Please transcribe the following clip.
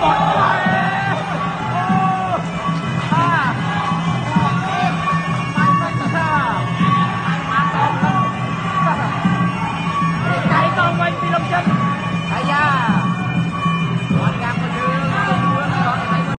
Oh.